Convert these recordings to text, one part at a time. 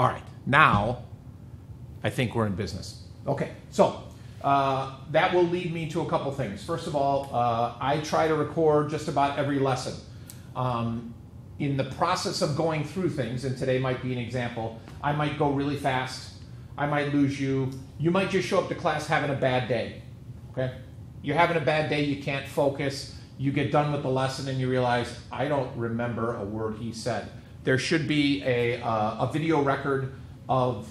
All right, now I think we're in business. Okay, so uh, that will lead me to a couple things. First of all, uh, I try to record just about every lesson. Um, in the process of going through things, and today might be an example, I might go really fast. I might lose you. You might just show up to class having a bad day. Okay? You're having a bad day, you can't focus. You get done with the lesson and you realize, I don't remember a word he said. There should be a, uh, a video record of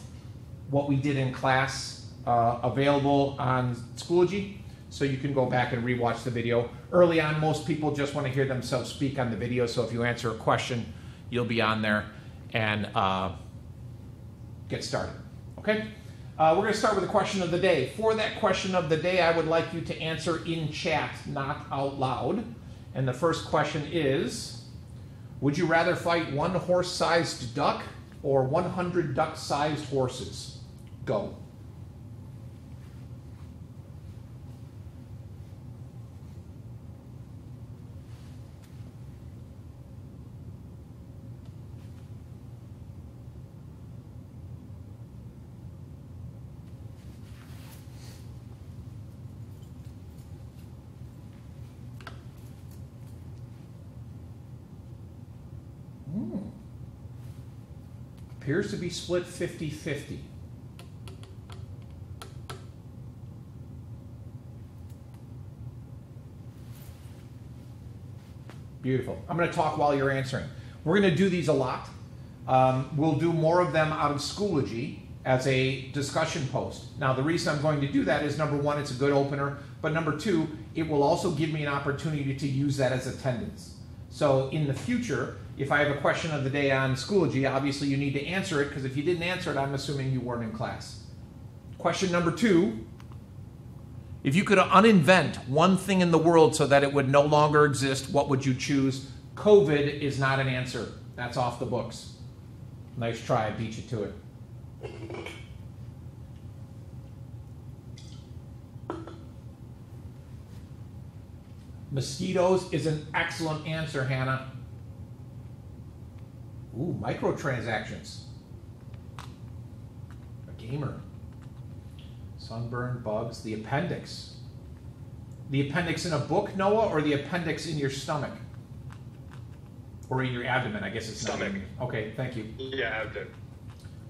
what we did in class uh, available on Schoology, so you can go back and rewatch the video. Early on, most people just want to hear themselves speak on the video, so if you answer a question, you'll be on there and uh, get started. Okay? Uh, we're going to start with the question of the day. For that question of the day, I would like you to answer in chat, not out loud. And the first question is Would you rather fight one horse sized duck or 100 duck sized horses? Go. Hmm. Appears to be split 50 50. Beautiful. I'm going to talk while you're answering. We're going to do these a lot. Um, we'll do more of them out of Schoology as a discussion post. Now, the reason I'm going to do that is number one, it's a good opener, but number two, it will also give me an opportunity to use that as attendance. So in the future, if I have a question of the day on Schoology, obviously you need to answer it because if you didn't answer it, I'm assuming you weren't in class. Question number two if you could uninvent one thing in the world so that it would no longer exist, what would you choose? COVID is not an answer. That's off the books. Nice try. I beat you to it. Mosquitoes is an excellent answer, Hannah. Ooh, microtransactions. A gamer. Sunburn, bugs, the appendix. The appendix in a book, Noah, or the appendix in your stomach? Or in your abdomen, I guess it's Stomach. Not okay, thank you. Yeah, abdomen.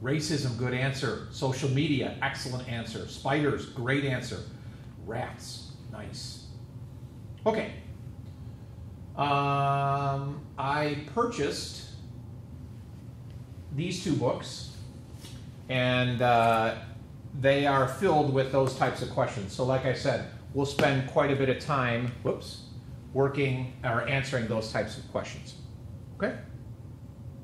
Racism, good answer. Social media, excellent answer. Spiders, great answer. Rats, nice. Okay. Um, I purchased these two books, and uh, they are filled with those types of questions. So, like I said, we'll spend quite a bit of time, whoops, working or answering those types of questions. Okay?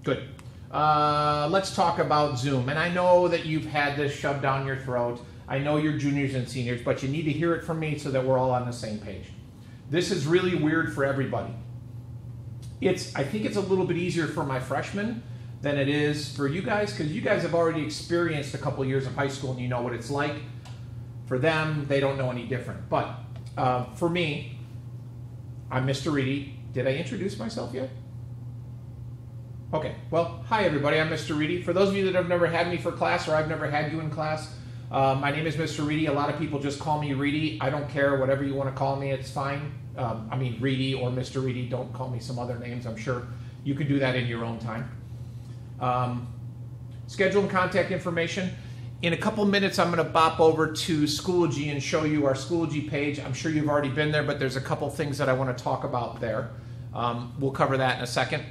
Good. Uh, let's talk about Zoom. And I know that you've had this shoved down your throat. I know you're juniors and seniors, but you need to hear it from me so that we're all on the same page. This is really weird for everybody. It's I think it's a little bit easier for my freshmen than it is for you guys because you guys have already experienced a couple years of high school and you know what it's like. For them, they don't know any different. But uh, for me, I'm Mr. Riedy. Did I introduce myself yet? Okay, well, hi everybody, I'm Mr. Riedy. For those of you that have never had me for class or I've never had you in class, uh, my name is Mr. Riedy. A lot of people just call me Riedy. I don't care, whatever you want to call me, it's fine. Um, I mean, Riedy or Mr. Riedy, don't call me some other names, I'm sure. You can do that in your own time. Um, schedule and contact information. In a couple minutes, I'm going to bop over to Schoology and show you our Schoology page. I'm sure you've already been there, but there's a couple things that I want to talk about there. Um, we'll cover that in a second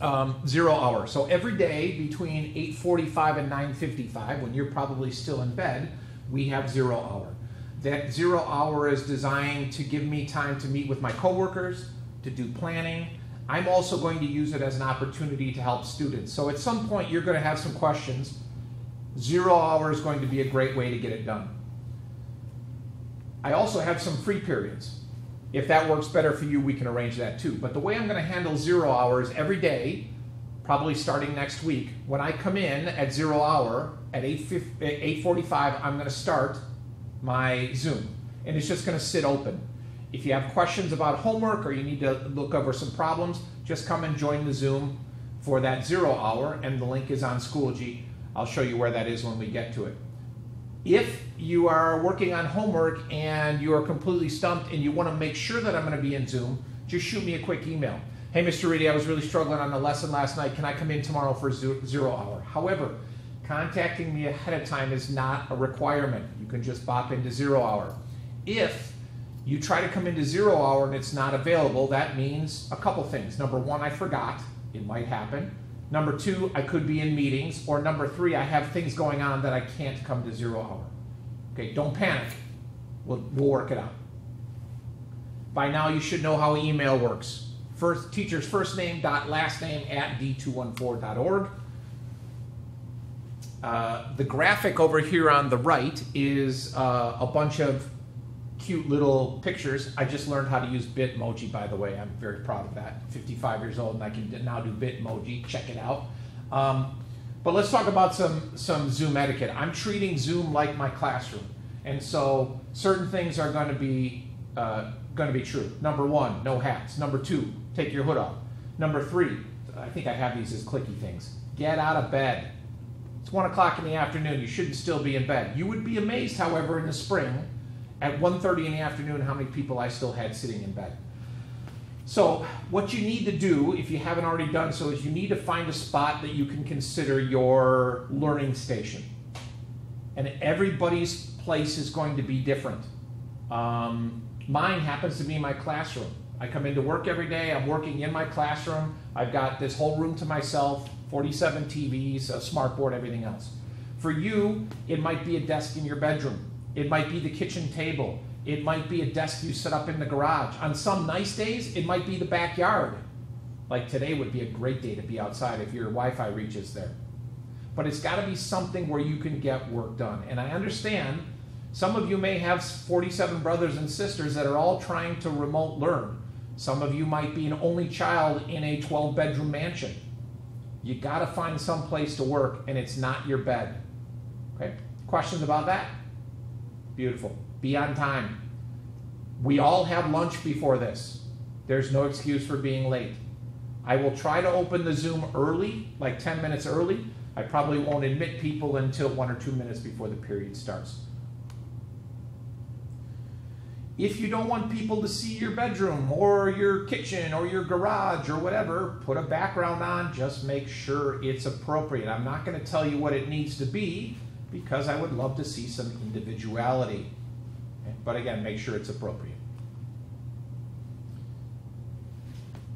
um, zero hour. So every day between 8:45 and 9:55, when you're probably still in bed, we have zero hour. That zero hour is designed to give me time to meet with my coworkers, to do planning. I'm also going to use it as an opportunity to help students. So at some point, you're going to have some questions. Zero hour is going to be a great way to get it done. I also have some free periods. If that works better for you, we can arrange that too. But the way I'm going to handle zero hours every day, probably starting next week, when I come in at zero hour at 8:45, I'm going to start my Zoom, and it's just going to sit open. If you have questions about homework or you need to look over some problems, just come and join the Zoom for that zero hour, and the link is on Schoology. I'll show you where that is when we get to it. If you are working on homework and you are completely stumped and you want to make sure that I'm going to be in Zoom, just shoot me a quick email. Hey, Mr. Riedy, I was really struggling on the lesson last night. Can I come in tomorrow for zero hour? However, contacting me ahead of time is not a requirement. You can just bop into zero hour. If you try to come into zero hour and it's not available, that means a couple things. Number one, I forgot. It might happen. Number two, I could be in meetings. Or number three, I have things going on that I can't come to zero hour. Okay, don't panic. We'll, we'll work it out. By now, you should know how email works. First, teacher's first name dot last name at d214.org. Uh, the graphic over here on the right is uh, a bunch of cute little pictures. I just learned how to use Bitmoji, by the way. I'm very proud of that. 55 years old, and I can now do Bitmoji. Check it out. Um, but let's talk about some, some Zoom etiquette. I'm treating Zoom like my classroom. And so certain things are going to be uh, going to be true. Number one, no hats. Number two, take your hood off. Number three, I think I have these as clicky things. Get out of bed. It's one o'clock in the afternoon. You shouldn't still be in bed. You would be amazed, however, in the spring at 1.30 in the afternoon how many people I still had sitting in bed. So what you need to do, if you haven't already done so, is you need to find a spot that you can consider your learning station. And everybody's place is going to be different. Um, mine happens to be my classroom. I come into work every day, I'm working in my classroom, I've got this whole room to myself, 47 TVs, a smartboard, everything else. For you, it might be a desk in your bedroom. It might be the kitchen table. It might be a desk you set up in the garage. On some nice days, it might be the backyard. Like today would be a great day to be outside if your Wi Fi reaches there. But it's got to be something where you can get work done. And I understand some of you may have 47 brothers and sisters that are all trying to remote learn. Some of you might be an only child in a 12 bedroom mansion. You got to find some place to work, and it's not your bed. Okay? Questions about that? Beautiful. Be on time. We all have lunch before this. There's no excuse for being late. I will try to open the Zoom early, like 10 minutes early. I probably won't admit people until one or two minutes before the period starts. If you don't want people to see your bedroom or your kitchen or your garage or whatever, put a background on. Just make sure it's appropriate. I'm not going to tell you what it needs to be because I would love to see some individuality. But again, make sure it's appropriate.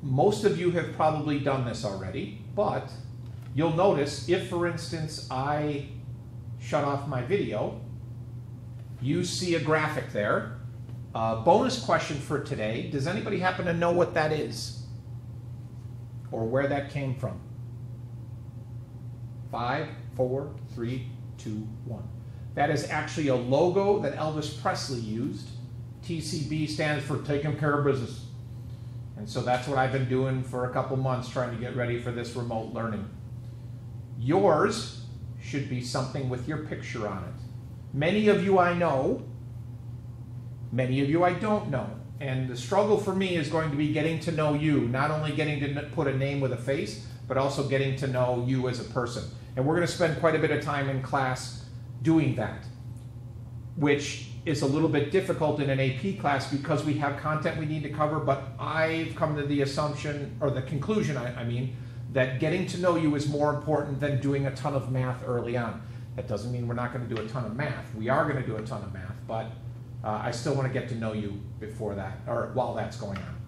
Most of you have probably done this already, but you'll notice if, for instance, I shut off my video, you see a graphic there. Uh, bonus question for today. Does anybody happen to know what that is? Or where that came from? Five, four, three, two, one. That is actually a logo that Elvis Presley used. TCB stands for taking care of business. And so that's what I've been doing for a couple months trying to get ready for this remote learning. Yours should be something with your picture on it. Many of you I know, many of you I don't know. And the struggle for me is going to be getting to know you, not only getting to put a name with a face, but also getting to know you as a person. And we're going to spend quite a bit of time in class doing that, which is a little bit difficult in an AP class because we have content we need to cover, but I've come to the assumption, or the conclusion, I, I mean, that getting to know you is more important than doing a ton of math early on. That doesn't mean we're not going to do a ton of math. We are going to do a ton of math, but uh, I still want to get to know you before that, or while that's going on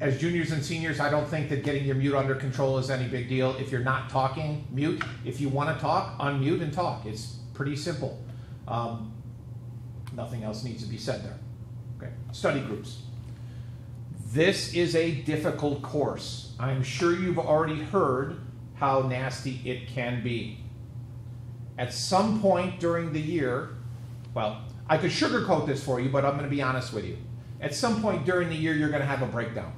as juniors and seniors, I don't think that getting your mute under control is any big deal. If you're not talking, mute. If you want to talk, unmute and talk. It's pretty simple. Um, nothing else needs to be said there. Okay. Study groups. This is a difficult course. I'm sure you've already heard how nasty it can be. At some point during the year, well, I could sugarcoat this for you, but I'm going to be honest with you. At some point during the year, you're going to have a breakdown.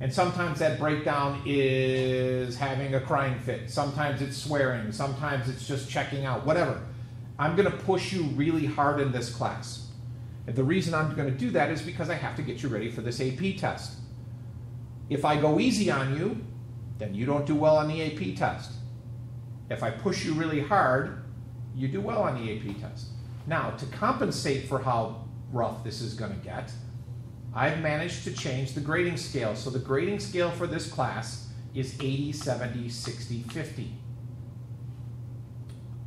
And sometimes that breakdown is having a crying fit. Sometimes it's swearing. Sometimes it's just checking out, whatever. I'm going to push you really hard in this class. And the reason I'm going to do that is because I have to get you ready for this AP test. If I go easy on you, then you don't do well on the AP test. If I push you really hard, you do well on the AP test. Now, to compensate for how rough this is going to get, I've managed to change the grading scale. So the grading scale for this class is 80, 70, 60, 50.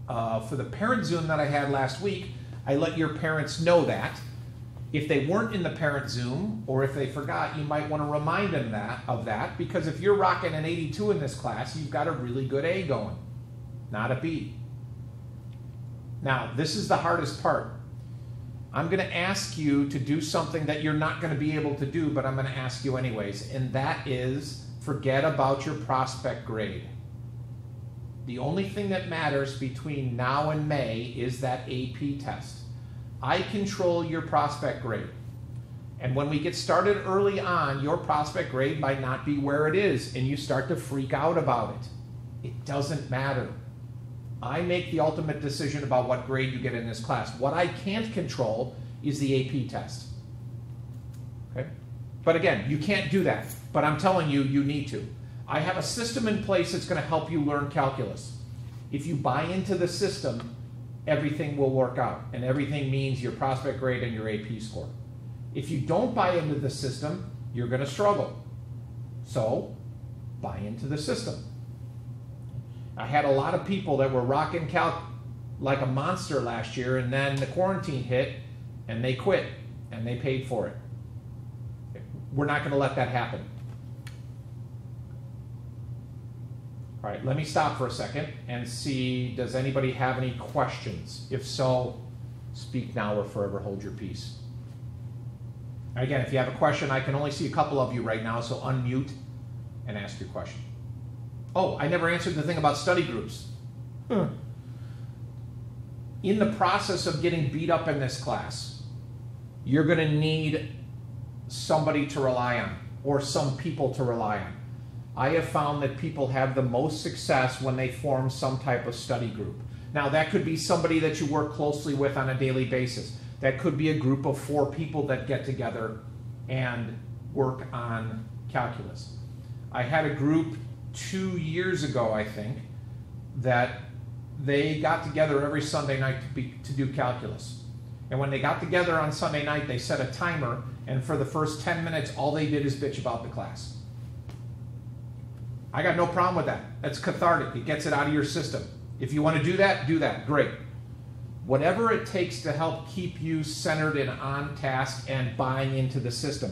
Uh, for the parent Zoom that I had last week, I let your parents know that. If they weren't in the parent Zoom, or if they forgot, you might want to remind them that of that, because if you're rocking an 82 in this class, you've got a really good A going, not a B. Now, this is the hardest part. I'm going to ask you to do something that you're not going to be able to do, but I'm going to ask you anyways, and that is forget about your prospect grade. The only thing that matters between now and May is that AP test. I control your prospect grade. And when we get started early on, your prospect grade might not be where it is, and you start to freak out about it. It doesn't matter. I make the ultimate decision about what grade you get in this class. What I can't control is the AP test. Okay? But again, you can't do that. But I'm telling you, you need to. I have a system in place that's going to help you learn calculus. If you buy into the system, everything will work out. And everything means your prospect grade and your AP score. If you don't buy into the system, you're going to struggle. So, buy into the system. I had a lot of people that were rocking calc like a monster last year, and then the quarantine hit, and they quit, and they paid for it. We're not going to let that happen. All right, let me stop for a second and see, does anybody have any questions? If so, speak now or forever hold your peace. Again, if you have a question, I can only see a couple of you right now, so unmute and ask your question. Oh, I never answered the thing about study groups. Hmm. In the process of getting beat up in this class, you're going to need somebody to rely on or some people to rely on. I have found that people have the most success when they form some type of study group. Now, that could be somebody that you work closely with on a daily basis. That could be a group of four people that get together and work on calculus. I had a group two years ago, I think, that they got together every Sunday night to, be, to do calculus. And when they got together on Sunday night, they set a timer, and for the first 10 minutes, all they did is bitch about the class. I got no problem with that. That's cathartic. It gets it out of your system. If you want to do that, do that. Great. Whatever it takes to help keep you centered and on task and buying into the system.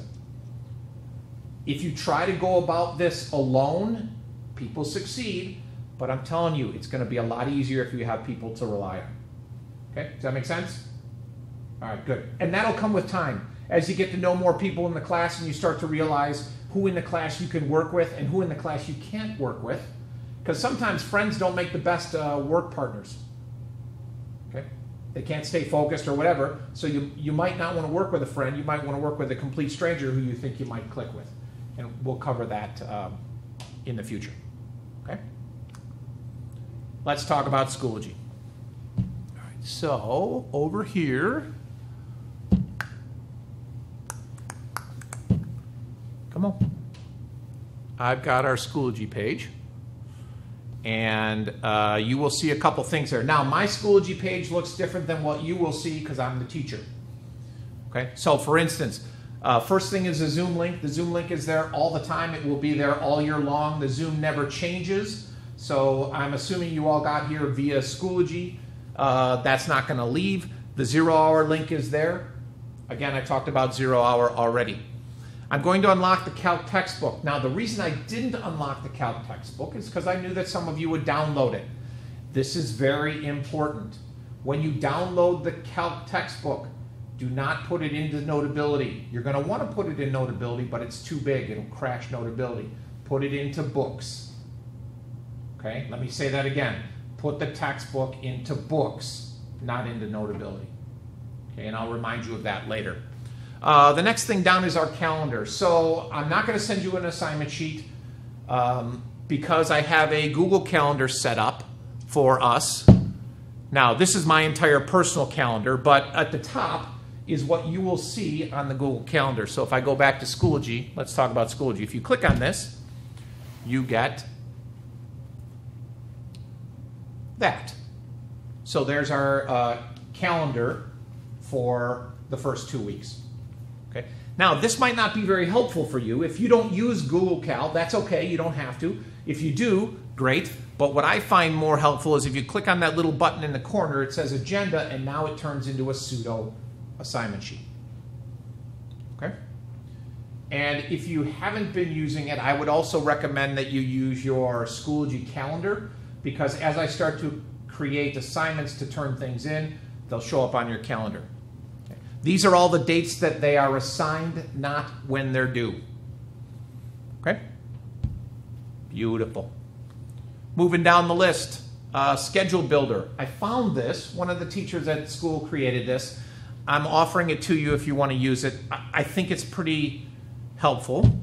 If you try to go about this alone, people succeed, but I'm telling you, it's going to be a lot easier if you have people to rely on. Okay? Does that make sense? All right, good. And that'll come with time. As you get to know more people in the class and you start to realize who in the class you can work with and who in the class you can't work with. Because sometimes friends don't make the best uh, work partners. Okay? They can't stay focused or whatever. So you, you might not want to work with a friend. You might want to work with a complete stranger who you think you might click with. And we'll cover that um, in the future. Okay? Let's talk about Schoology. All right, so over here, Come on. I've got our Schoology page. And uh, you will see a couple things there. Now, my Schoology page looks different than what you will see because I'm the teacher. Okay, so for instance, uh, first thing is the Zoom link. The Zoom link is there all the time. It will be there all year long. The Zoom never changes. So I'm assuming you all got here via Schoology. Uh, that's not going to leave. The zero hour link is there. Again, I talked about zero hour already. I'm going to unlock the Calc textbook. Now, the reason I didn't unlock the Calc textbook is because I knew that some of you would download it. This is very important. When you download the Calc textbook, do not put it into Notability. You're going to want to put it in Notability, but it's too big. It'll crash Notability. Put it into Books. Okay, let me say that again. Put the textbook into Books, not into Notability. Okay, and I'll remind you of that later. Uh, the next thing down is our calendar. So I'm not going to send you an assignment sheet um, because I have a Google Calendar set up for us. Now, this is my entire personal calendar, but at the top is what you will see on the Google Calendar. So if I go back to Schoology, let's talk about Schoology. If you click on this, you get that. So there's our uh, calendar for the first two weeks. Okay. Now this might not be very helpful for you. If you don't use Google Cal, that's okay. You don't have to. If you do, great. But what I find more helpful is if you click on that little button in the corner, it says agenda, and now it turns into a pseudo assignment sheet. Okay? And if you haven't been using it, I would also recommend that you use your Schoology calendar because as I start to create assignments to turn things in, they'll show up on your calendar. Okay. These are all the dates that they are assigned, not when they're due. Okay? Beautiful. Moving down the list, uh, schedule builder. I found this. One of the teachers at school created this. I'm offering it to you if you want to use it. I, think it's pretty helpful.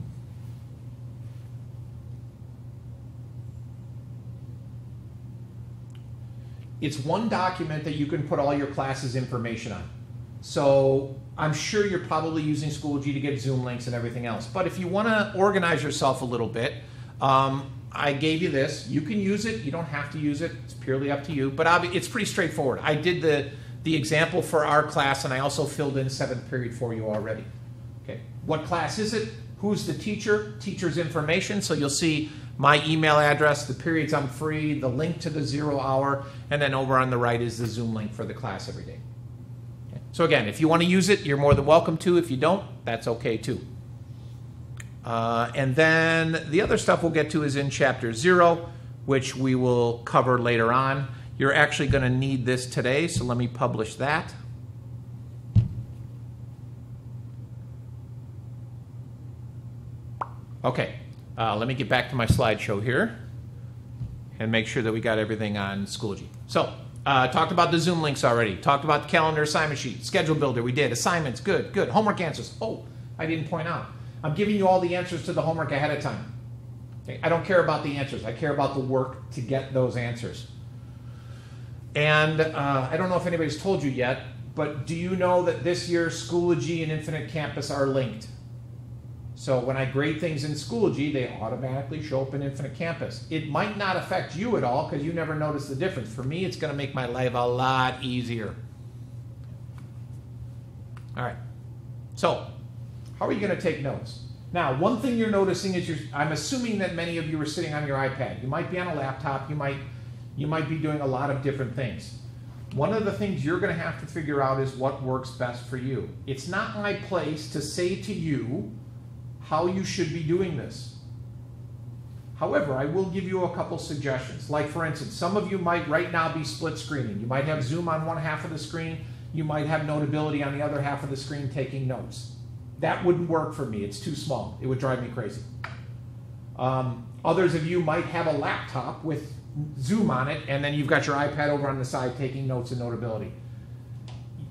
It's one document that you can put all your classes information on. So I'm sure you're probably using Schoology to get Zoom links and everything else. But if you want to organize yourself a little bit, um, I gave you this. You can use it. You don't have to use it. It's purely up to you. But it's pretty straightforward. I did the the example for our class, and I also filled in seventh period for you already. Okay, what class is it? Who's the teacher? Teacher's information. So you'll see my email address, the periods I'm free, the link to the zero hour, and then over on the right is the Zoom link for the class every day. Okay. So again, if you want to use it, you're more than welcome to. If you don't, that's okay too. Uh, and then the other stuff we'll get to is in chapter zero, which we will cover later on. You're actually going to need this today, so let me publish that. Okay, uh, let me get back to my slideshow here and make sure that we got everything on Schoology. So, uh, talked about the Zoom links already. Talked about the calendar assignment sheet, schedule builder. We did assignments. Good, good. Homework answers. Oh, I didn't point out. I'm giving you all the answers to the homework ahead of time. I don't care about the answers. I care about the work to get those answers. And uh, I don't know if anybody's told you yet, but do you know that this year Schoology and Infinite Campus are linked? So when I grade things in Schoology, they automatically show up in Infinite Campus. It might not affect you at all because you never notice the difference. For me, it's going to make my life a lot easier. All right. So, how are you going to take notes? Now, one thing you're noticing is you're, I'm assuming that many of you are sitting on your iPad. You might be on a laptop. You might you might be doing a lot of different things. One of the things you're going to have to figure out is what works best for you. It's not my place to say to you how you should be doing this. However, I will give you a couple suggestions. Like, for instance, some of you might right now be split screening. You might have Zoom on one half of the screen, you might have Notability on the other half of the screen taking notes. That wouldn't work for me. It's too small. It would drive me crazy. Um, others of you might have a laptop with Zoom on it, and then you've got your iPad over on the side taking notes and Notability.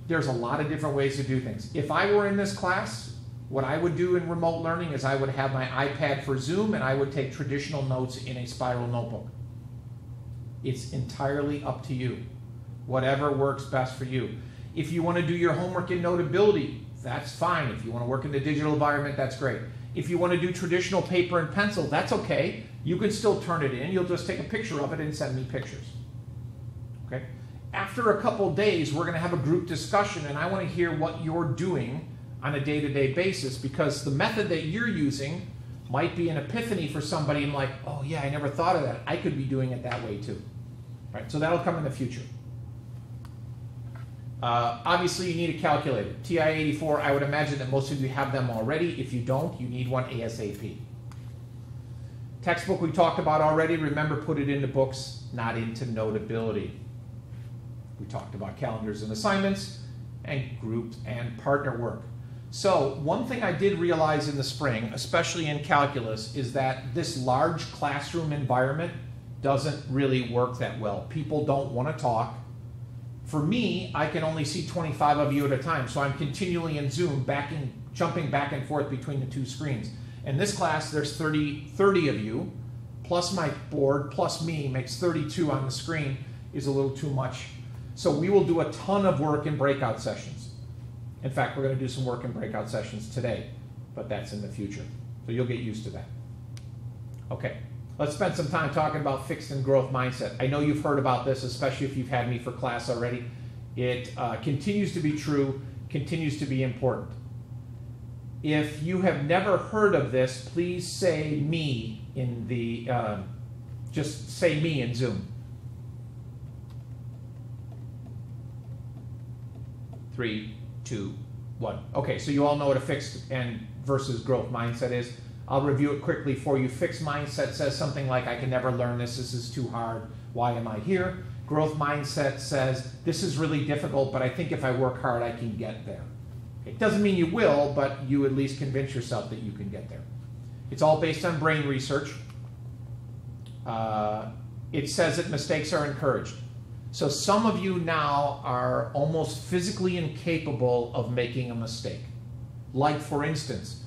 There's a lot of different ways to do things. If I were in this class, what I would do in remote learning is I would have my iPad for Zoom and I would take traditional notes in a spiral notebook. It's entirely up to you. Whatever works best for you. If you want to do your homework in Notability, that's fine. If you want to work in the digital environment, that's great. If you want to do traditional paper and pencil, that's okay. You can still turn it in. You'll just take a picture of it and send me pictures. Okay? After a couple days, we're going to have a group discussion, and I want to hear what you're doing on a day to day basis because the method that you're using might be an epiphany for somebody and like, oh, yeah, I never thought of that. I could be doing it that way too. Right? So that'll come in the future. Uh, obviously, you need a calculator. TI-84, I would imagine that most of you have them already. If you don't, you need one ASAP. Textbook we talked about already. Remember, put it into books, not into Notability. We talked about calendars and assignments, and groups and partner work. So one thing I did realize in the spring, especially in calculus, is that this large classroom environment doesn't really work that well. People don't want to talk for me, I can only see 25 of you at a time, so I'm continually in Zoom, backing, jumping back and forth between the two screens. In this class, there's 30, 30 of you, plus my board, plus me, makes 32 on the screen, is a little too much. So we will do a ton of work in breakout sessions. In fact, we're going to do some work in breakout sessions today, but that's in the future. So you'll get used to that. Okay, let's spend some time talking about fixed and growth mindset. I know you've heard about this, especially if you've had me for class already. It uh, continues to be true, continues to be important. If you have never heard of this, please say me in the, uh, just say me in Zoom. Three, two, one. Okay, so you all know what a fixed and versus growth mindset is. I'll review it quickly for you. Fixed mindset says something like, I can never learn this, this is too hard, why am I here? Growth mindset says, this is really difficult, but I think if I work hard, I can get there. It doesn't mean you will, but you at least convince yourself that you can get there. It's all based on brain research. Uh, it says that mistakes are encouraged. So some of you now are almost physically incapable of making a mistake. Like, for instance,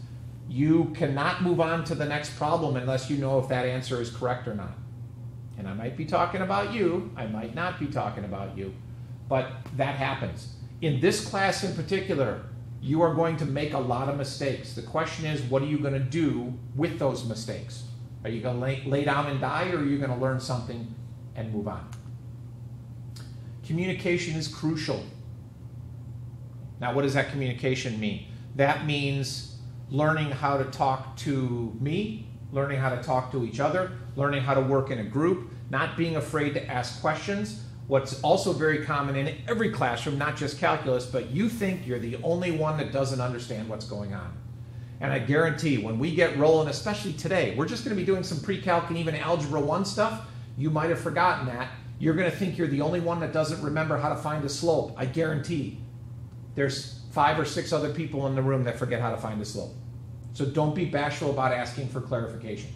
you cannot move on to the next problem unless you know if that answer is correct or not. And I might be talking about you, I might not be talking about you, but that happens. In this class in particular, you are going to make a lot of mistakes. The question is, what are you going to do with those mistakes? Are you going to lay, lay down and die, or are you going to learn something and move on? Communication is crucial. Now, what does that communication mean? That means learning how to talk to me, learning how to talk to each other, learning how to work in a group, not being afraid to ask questions, What's also very common in every classroom, not just calculus, but you think you're the only one that doesn't understand what's going on. And I guarantee when we get rolling, especially today, we're just going to be doing some pre-calc and even algebra 1 stuff. You might have forgotten that. You're going to think you're the only one that doesn't remember how to find a slope. I guarantee there's five or six other people in the room that forget how to find a slope. So don't be bashful about asking for clarification.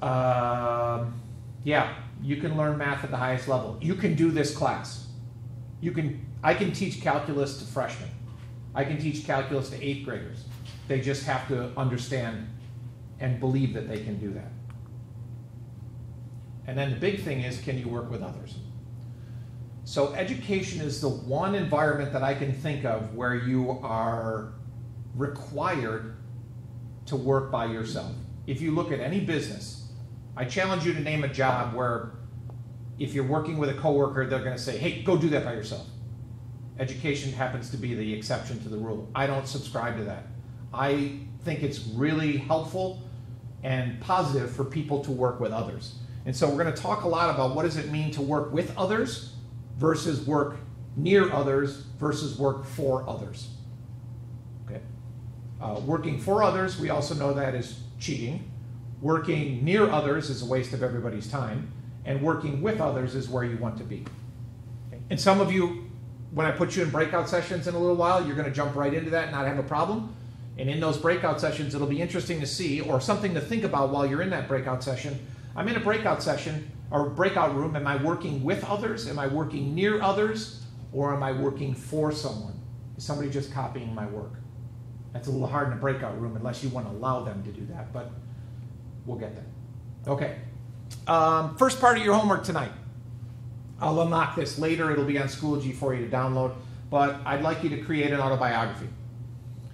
Um, yeah, you can learn math at the highest level. You can do this class. You can, I can teach calculus to freshmen. I can teach calculus to eighth graders. They just have to understand and believe that they can do that. And then the big thing is, can you work with others? So education is the one environment that I can think of where you are required to work by yourself. If you look at any business, I challenge you to name a job where if you're working with a coworker, they're going to say, hey, go do that by yourself. Education happens to be the exception to the rule. I don't subscribe to that. I think it's really helpful and positive for people to work with others. And so we're going to talk a lot about what does it mean to work with others versus work near others versus work for others. Okay. Uh, working for others, we also know that is cheating Working near others is a waste of everybody's time, and working with others is where you want to be. And some of you, when I put you in breakout sessions in a little while, you're going to jump right into that and not have a problem. And in those breakout sessions, it'll be interesting to see or something to think about while you're in that breakout session. I'm in a breakout session or breakout room. Am I working with others? Am I working near others? Or am I working for someone? Is somebody just copying my work? That's a little hard in a breakout room unless you want to allow them to do that. But We'll get there. Okay. Um, first part of your homework tonight. I'll unlock this later. It'll be on Schoology for you to download. But I'd like you to create an autobiography.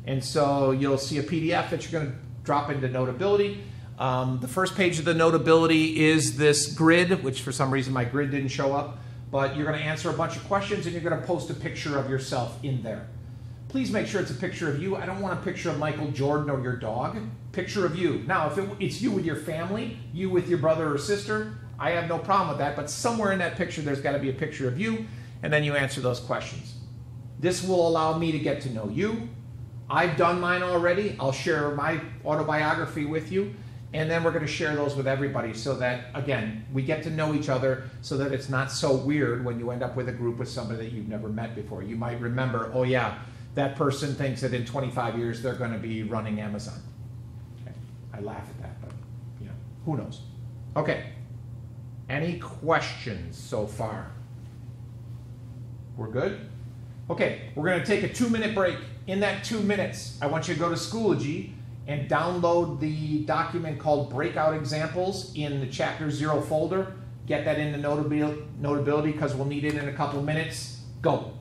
And so you'll see a PDF that you're going to drop into Notability. Um, the first page of the Notability is this grid, which for some reason my grid didn't show up. But you're going to answer a bunch of questions and you're going to post a picture of yourself in there please make sure it's a picture of you. I don't want a picture of Michael Jordan or your dog. Picture of you. Now, if it, it's you with your family, you with your brother or sister, I have no problem with that. But somewhere in that picture, there's got to be a picture of you, and then you answer those questions. This will allow me to get to know you. I've done mine already. I'll share my autobiography with you. And then we're going to share those with everybody so that, again, we get to know each other so that it's not so weird when you end up with a group with somebody that you've never met before. You might remember, oh, yeah, that person thinks that in 25 years they're going to be running Amazon. Okay. I laugh at that, but you know, who knows? Okay. Any questions so far? We're good? Okay, we're going to take a two minute break. In that two minutes, I want you to go to Schoology and download the document called Breakout Examples in the Chapter Zero folder. Get that into Notability because we'll need it in a couple minutes Go.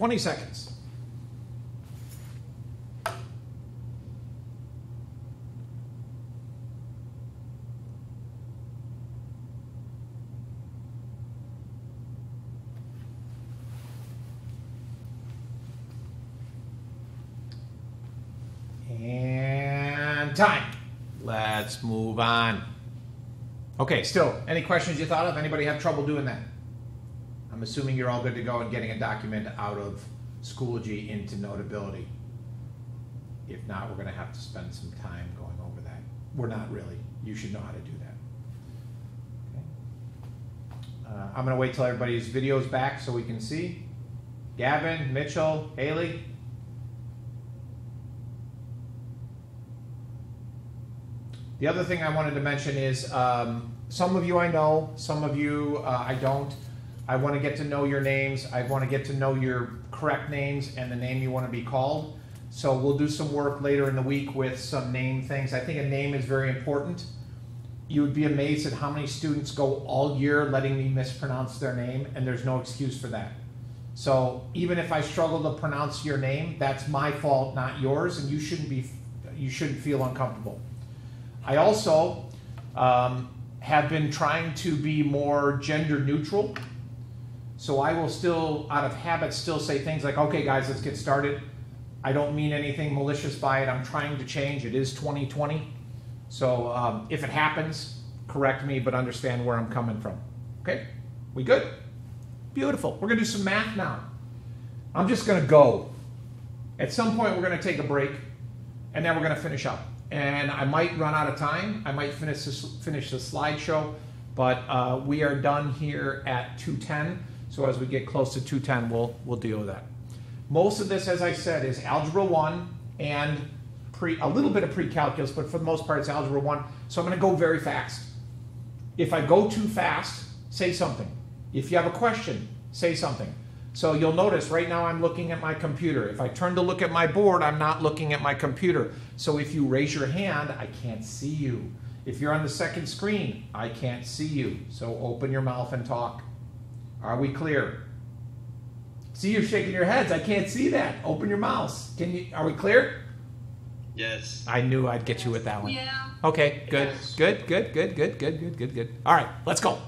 Twenty seconds. And time. Let's move on. Okay, still, any questions you thought of? Anybody have trouble doing that? I'm assuming you're all good to go and getting a document out of Schoology into Notability. If not, we're gonna have to spend some time going over that. We're not really. You should know how to do that. Okay. Uh, I'm gonna wait till everybody's video's back so we can see. Gavin, Mitchell, Haley. The other thing I wanted to mention is um, some of you I know, some of you uh, I don't. I want to get to know your names. I want to get to know your correct names and the name you want to be called. So we'll do some work later in the week with some name things. I think a name is very important. You would be amazed at how many students go all year letting me mispronounce their name, and there's no excuse for that. So even if I struggle to pronounce your name, that's my fault, not yours, and you shouldn't be you shouldn't feel uncomfortable. I also um, have been trying to be more gender neutral. So I will still, out of habit, still say things like, okay, guys, let's get started. I don't mean anything malicious by it. I'm trying to change. It is 2020. So um, if it happens, correct me, but understand where I'm coming from. Okay? We good? Beautiful. We're going to do some math now. I'm just going to go. At some point, we're going to take a break, and then we're going to finish up and I might run out of time. I might finish this, finish the slideshow, but uh, we are done here at 210. So as we get close to 210, we'll we'll deal with that. Most of this, as I said, is algebra one and pre a little bit of pre-calculus, but for the most part, it's algebra one. So I'm going to go very fast. If I go too fast, say something. If you have a question, say something. So you'll notice right now I'm looking at my computer. If I turn to look at my board, I'm not looking at my computer. So if you raise your hand, I can't see you. If you're on the second screen, I can't see you. So open your mouth and talk. Are we clear? See you shaking your heads. I can't see that. Open your mouths. Can you are we clear? Yes. I knew I'd get you with that one. Yeah. Okay, good, Yes. good, good, good, good, good, good, good, good. All right, let's go.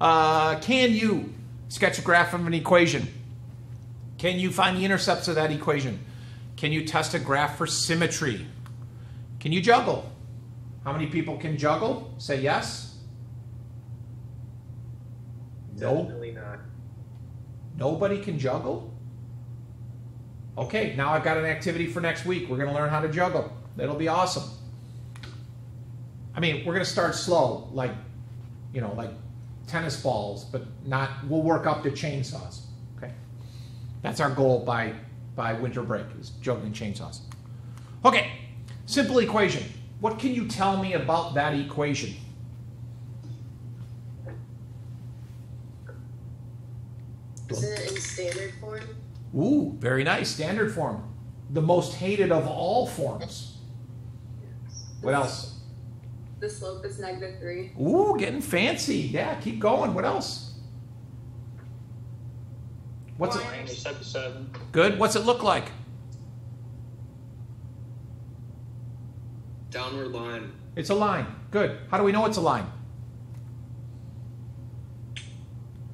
Uh, can you sketch a graph of an equation? Can you find the intercepts of that equation? Can you test a graph for symmetry? Can you juggle? How many people can juggle? Say yes. No. Nobody can juggle? Okay, now I've got an activity for next week. We're going to learn how to juggle. That'll be awesome. I mean, we're going to start slow, like, you know, like tennis balls, but not, we'll work up to chainsaws. Okay? That's our goal by, by winter break, is juggling chainsaws. Okay, simple equation. What can you tell me about that equation? Isn't it in standard form? Ooh, very nice. Standard form. The most hated of all forms. What else? The slope is negative three. Ooh, getting fancy. Yeah, keep going. What else? What's it? Y-intercept seven. Good. What's it look like? Downward line. It's a line. Good. How do we know it's a line?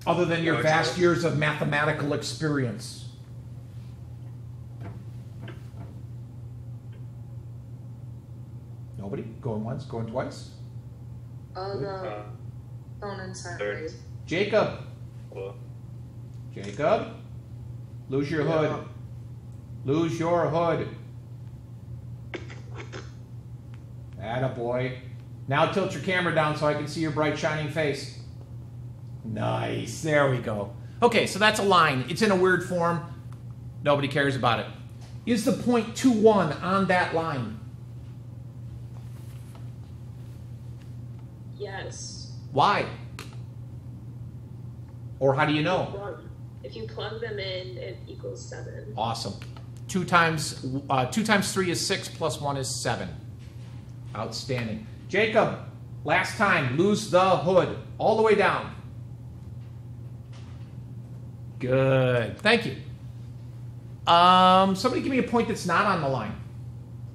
Other than your vast years of mathematical experience. Nobody? Going once, going twice? All the Uh, opponents aren't Third. Jacob. well, Jacob. Lose your hood. Lose your hood. Atta boy. Now tilt your camera down so I can see your bright shining face. Nice. There we go. Okay, so that's a line. It's in a weird form. Nobody cares about it. Is the point two one on that line? Yes. Why? Or how do you know? If you plug them in, it equals seven. Awesome. Two times uh, two times three is six. Plus one is seven. Outstanding. Jacob, last time, lose the hood all the way down. Good. Thank you. Um, somebody give me a point that's not on the line.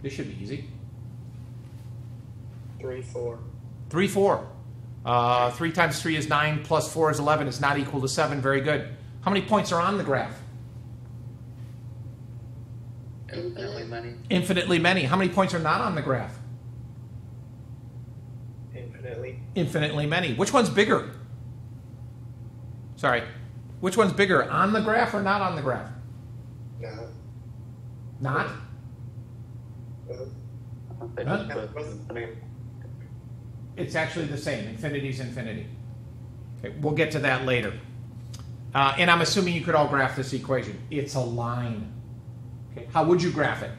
This should be easy. three, four. Three, four. Uh, three times three is nine. Plus four is eleven. It's not equal to seven. Very good. How many points are on the graph? Infinitely many. Infinitely many. How many points are not on the graph? Infinitely. infinitely many. Which one's bigger? Sorry. Which one's bigger, on the graph or not on the graph? No. Not? Huh? It's actually the same. Infinity's infinity. Okay, we'll get to that later. Uh, and I'm assuming you could all graph this equation. It's a line. Okay, how would you graph it?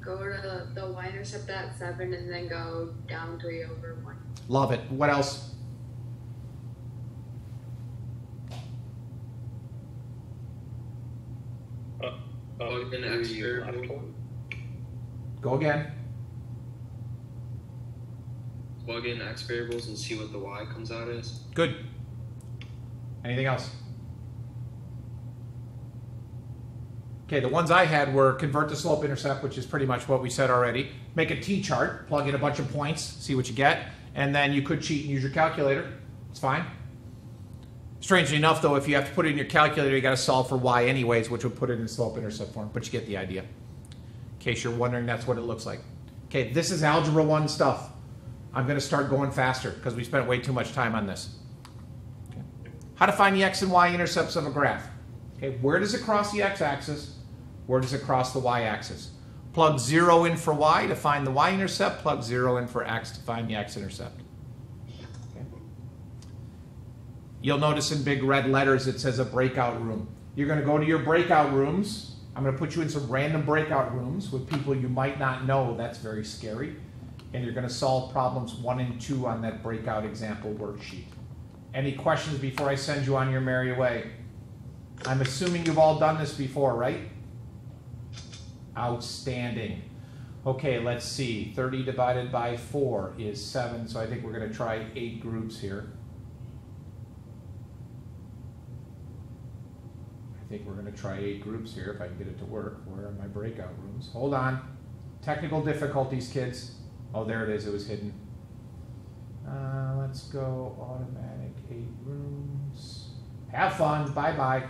Go to the y-intercept at seven and then go down three over one. Love it. What else? Plug in three X variable. left one. Go again. Plug in X variables and see what the Y comes out as. Good. Anything else? Okay, the ones I had were convert to slope intercept, which is pretty much what we said already. Make a T chart, plug in a bunch of points, see what you get, and then you could cheat and use your calculator. It's fine. Strangely enough, though, if you have to put it in your calculator, you got to solve for y anyways, which would put it in slope intercept form. But you get the idea. In case you're wondering, that's what it looks like. Okay, this is algebra one stuff. I'm going to start going faster because we spent way too much time on this. Okay. How to find the x and y intercepts of a graph. Okay, where does it cross the x-axis? Where does it cross the y-axis? Plug zero in for y to find the y-intercept. Plug zero in for x to find the x-intercept. Okay. You'll notice in big red letters it says a breakout room. You're going to go to your breakout rooms. I'm going to put you in some random breakout rooms with people you might not know. That's very scary. And you're going to solve problems one and two on that breakout example worksheet. Any questions before I send you on your merry way? I'm assuming you've all done this before, right? Outstanding. Okay, let's see. 30 divided by 4 is 7, so I think we're going to try 8 groups here. I think we're going to try 8 groups here if I can get it to work. Where are my breakout rooms? Hold on. Technical difficulties, kids. Oh, there it is. It was hidden. Uh, let's go automatic eight rooms. Have fun. Bye bye.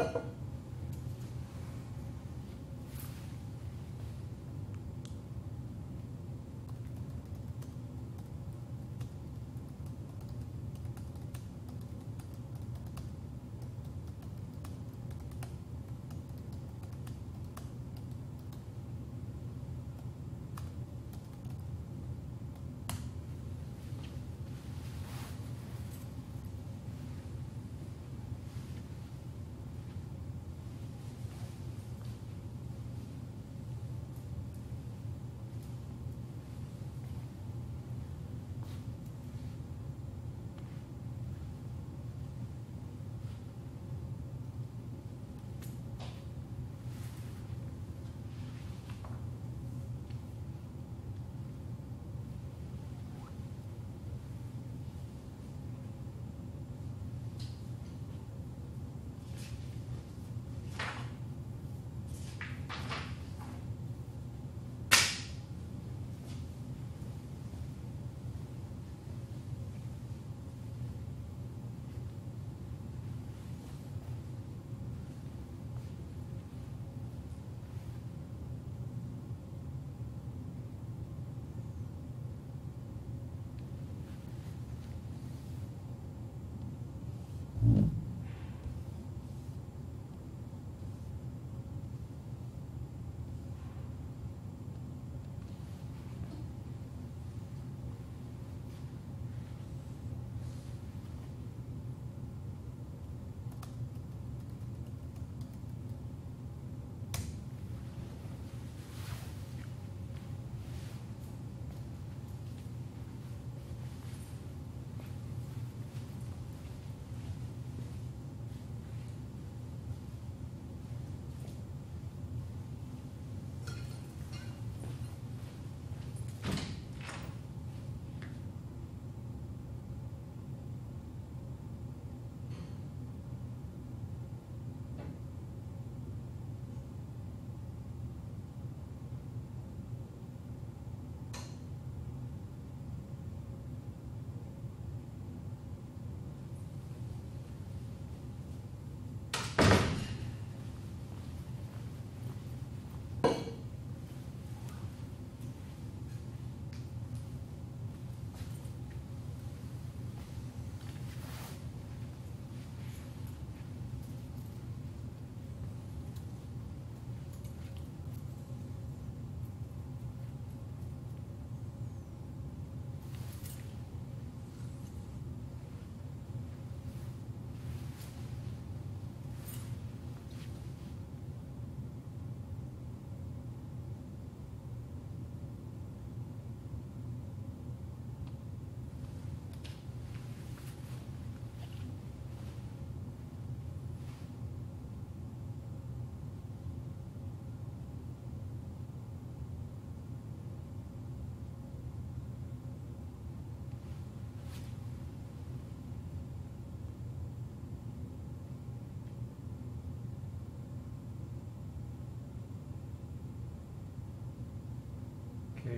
Okay,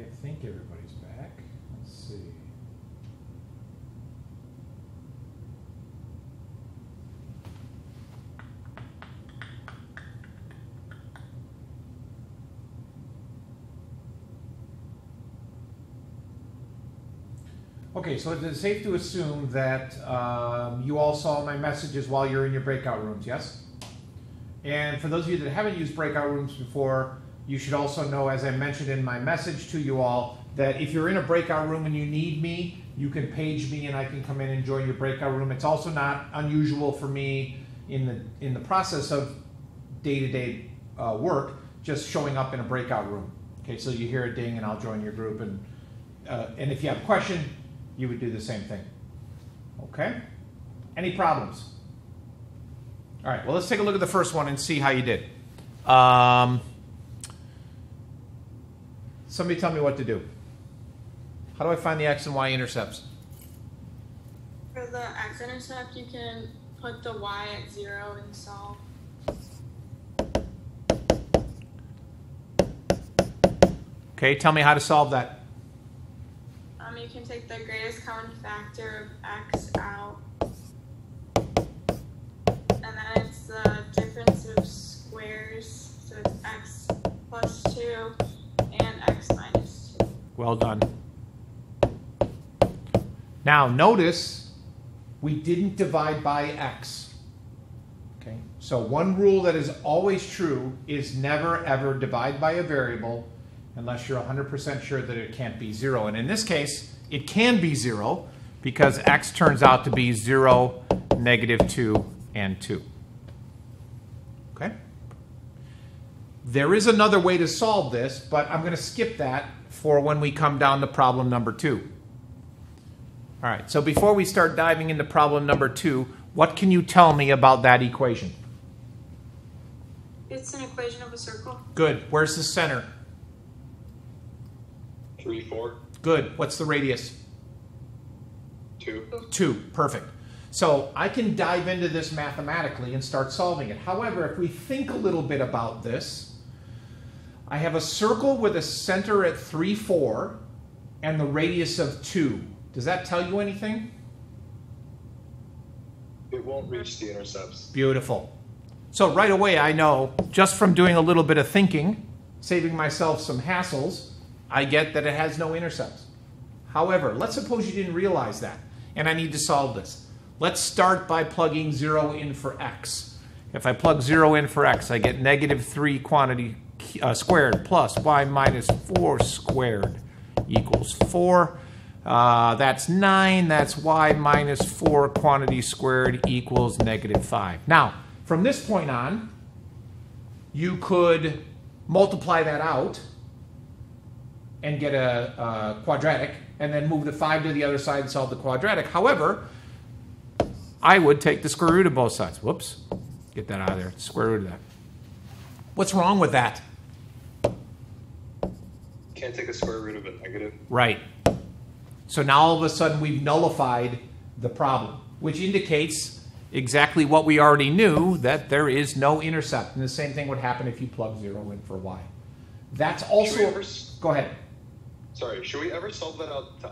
I think everybody's back. Let's see. Okay, so it is safe to assume that um, you all saw my messages while you're in your breakout rooms, yes? And for those of you that haven't used breakout rooms before, you should also know, as I mentioned in my message to you all, that if you're in a breakout room and you need me, you can page me and I can come in and join your breakout room. It's also not unusual for me in the in the process of day-to-day uh, work, just showing up in a breakout room. Okay, so you hear a ding and I'll join your group, and uh, and if you have a question, you would do the same thing. Okay? Any problems? All right, well, let's take a look at the first one and see how you did. Um, Somebody tell me what to do. How do I find the x and y intercepts? For the x-intercept, you can put the y at zero and solve. Okay, tell me how to solve that. Um, you can take the greatest common factor of x out, and then it's the difference of squares, so it's x plus 2 well done. Now, notice we didn't divide by x. Okay, so one rule that is always true is never ever divide by a variable unless you're 100% sure that it can't be zero. And in this case, it can be zero because x turns out to be 0, negative 2, and 2. Okay? There is another way to solve this, but I'm going to skip that for when we come down to problem number 2. All right, so before we start diving into problem number 2, what can you tell me about that equation? It's an equation of a circle. Good. Where's the center? Three, four, Good. What's the radius? two. Two. Perfect. So I can dive into this mathematically and start solving it. However, if we think a little bit about this, I have a circle with a center at 3, 4 and the radius of 2. Does that tell you anything? It won't reach the intercepts. Beautiful. So right away, I know just from doing a little bit of thinking, saving myself some hassles, I get that it has no intercepts. However, let's suppose you didn't realize that, and I need to solve this. Let's start by plugging 0 in for x. If I plug 0 in for x, I get negative 3 quantity uh, squared plus y minus 4 squared equals 4. Uh, that's 9. That's y minus 4 quantity squared equals negative 5. Now, from this point on, you could multiply that out and get a, a quadratic, and then move the 5 to the other side and solve the quadratic. However, I would take the square root of both sides. Whoops. Get that out of there. Square root of that. What's wrong with that? Can't take a square root of a negative. Right. So now all of a sudden we've nullified the problem, which indicates exactly what we already knew that there is no intercept. And the same thing would happen if you plug 0 in for y. That's also. ever, Go ahead. sorry, should we ever solve that out to?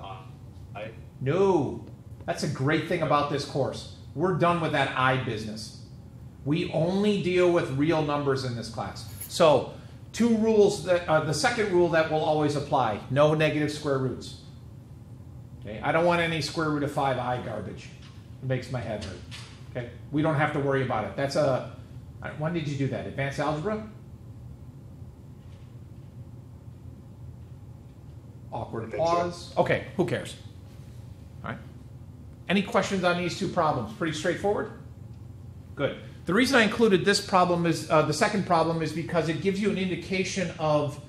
I? No. That's a great thing about this course. We're done with that I business. We only deal with real numbers in this class. So, two rules that uh, the second rule that will always apply: no negative square roots. Okay, I don't want any square root of five i garbage. It makes my head hurt. Okay, we don't have to worry about it. That's a. When did you do that? Advanced algebra. Awkward think so. pause. Okay, who cares? All right. Any questions on these two problems? Pretty straightforward? Good. The reason I included this problem is uh, the second problem is because it gives you an indication of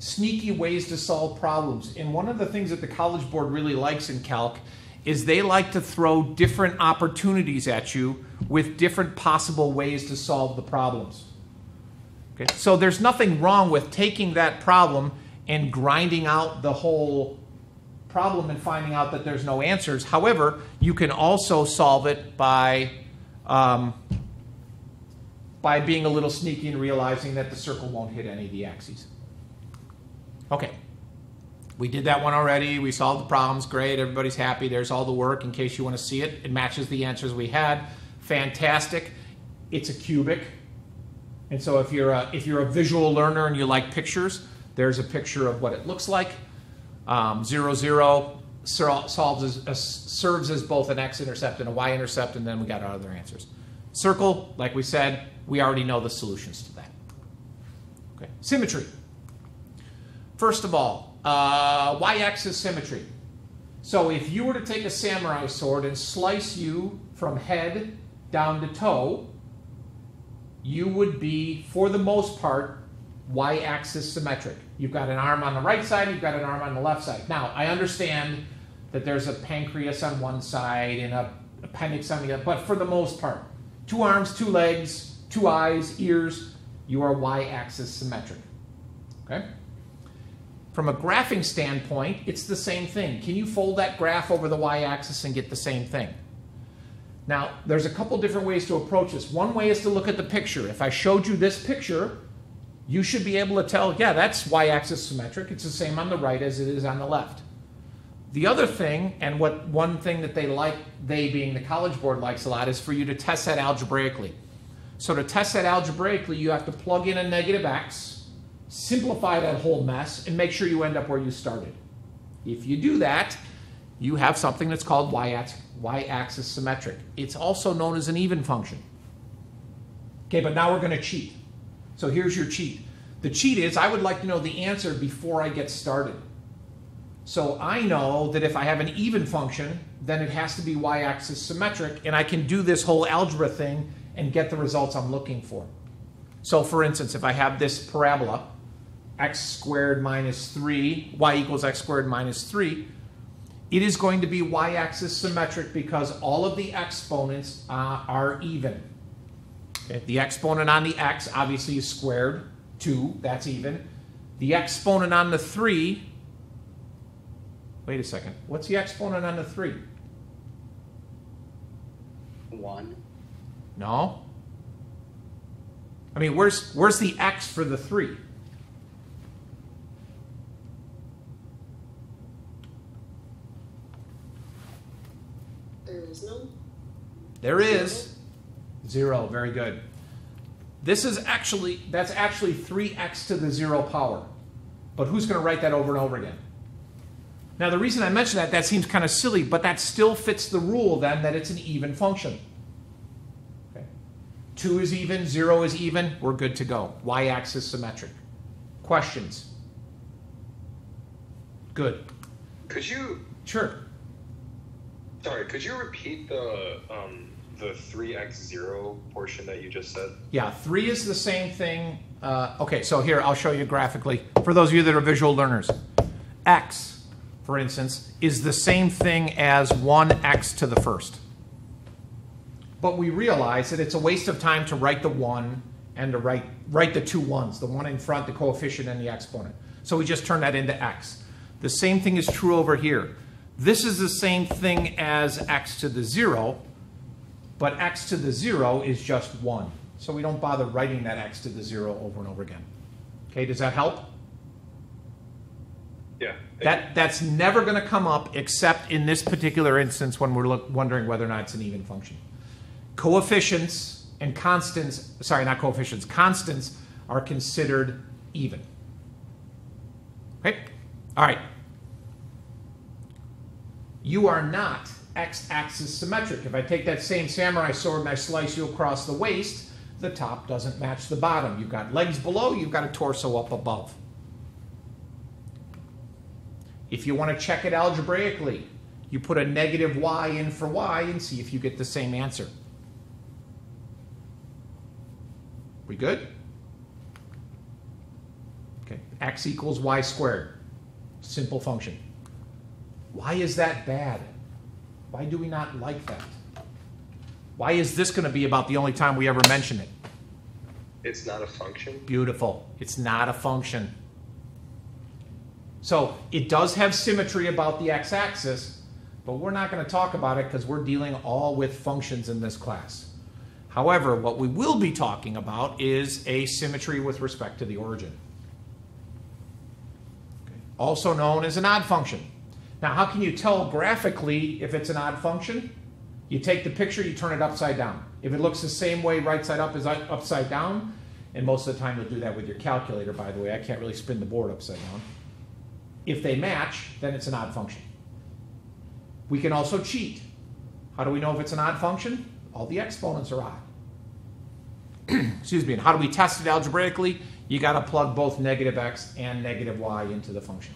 sneaky ways to solve problems. And one of the things that the College Board really likes in calc is they like to throw different opportunities at you with different possible ways to solve the problems. Okay? So there's nothing wrong with taking that problem and grinding out the whole problem and finding out that there's no answers. However, you can also solve it by um, by being a little sneaky and realizing that the circle won't hit any of the axes. Okay. We did that one already. We solved the problems. Great. Everybody's happy. There's all the work in case you want to see it. It matches the answers we had. Fantastic. It's a cubic. And so if you're a, if you're a visual learner and you like pictures, there's a picture of what it looks like. Um, zero zero solves as, serves as both an x-intercept and a y-intercept, and then we got our other answers. Circle, like we said, we already know the solutions to that. Okay, symmetry. First of all, uh, y-axis symmetry. So if you were to take a samurai sword and slice you from head down to toe, you would be, for the most part, y-axis symmetric. You've got an arm on the right side, you've got an arm on the left side. Now, I understand that there's a pancreas on one side and a appendix on the other, but for the most part, two arms, two legs, two eyes, ears, you are y-axis symmetric. Okay? From a graphing standpoint, it's the same thing. Can you fold that graph over the y-axis and get the same thing? Now, there's a couple different ways to approach this. One way is to look at the picture. If I showed you this picture, you should be able to tell, yeah, that's y-axis symmetric. It's the same on the right as it is on the left. The other thing, and what one thing that they like, they being the College Board likes a lot, is for you to test that algebraically. So to test that algebraically, you have to plug in a negative x, simplify that whole mess, and make sure you end up where you started. If you do that, you have something that's called y-axis, symmetric. It's also known as an even function. Okay, but now we're going to cheat. So here's your cheat. The cheat is I would like to know the answer before I get started. So I know that if I have an even function, then it has to be y-axis symmetric, and I can do this whole algebra thing and get the results I'm looking for. So for instance, if I have this parabola, x squared minus 3, y equals x squared minus 3, it is going to be y-axis symmetric because all of the exponents uh, are even. Okay, The exponent on the x obviously is squared, 2, that's even. The exponent on the 3, wait a second, what's the exponent on the 3? One. No? I mean, where's, where's the x for the 3? There is no. There is. Zero, very good. This is actually, that's actually 3x to the zero power. But who's going to write that over and over again? Now, the reason I mention that, that seems kind of silly, but that still fits the rule then that it's an even function. Okay. 2 is even, 0 is even, we're good to go. Y axis symmetric. Questions? Good. Could you, Sure. sorry, could you repeat the um, the three x zero portion that you just said? Yeah, three is the same thing. Uh, okay, so here, I'll show you graphically. For those of you that are visual learners, x, for instance, is the same thing as 1x to the first. But we realize that it's a waste of time to write the 1 and to write, write the two ones, the one in front, the coefficient, and the exponent. So we just turn that into x. The same thing is true over here. This is the same thing as x to the 0, but x to the 0 is just 1. So we don't bother writing that x to the 0 over and over again. Okay, does that help? Yeah. That, that's never going to come up except in this particular instance when we're look, wondering whether or not it's an even function. Coefficients and constants, sorry, not coefficients, constants are considered even. Okay? All right. You are not x-axis symmetric. If I take that same samurai sword and I slice you across the waist, the top doesn't match the bottom. You've got legs below, you've got a torso up above. If you want to check it algebraically, you put a negative y in for y and see if you get the same answer. We good? Okay, x equals y squared. Simple function. Why is that bad? Why do we not like that? Why is this going to be about the only time we ever mention it? It's not a function. Beautiful. It's not a function. So it does have symmetry about the x-axis, but we're not going to talk about it because we're dealing all with functions in this class. However, what we will be talking about is asymmetry with respect to the origin. Also known as an odd function. Now, how can you tell graphically if it's an odd function? You take the picture, you turn it upside down. If it looks the same way right side up as upside down, and most of the time you'll do that with your calculator, by the way, I can't really spin the board upside down. If they match, then it's an odd function. We can also cheat. How do we know if it's an odd function? All the exponents are odd. Excuse me. And how do we test it algebraically? You got to plug both negative x and negative y into the function.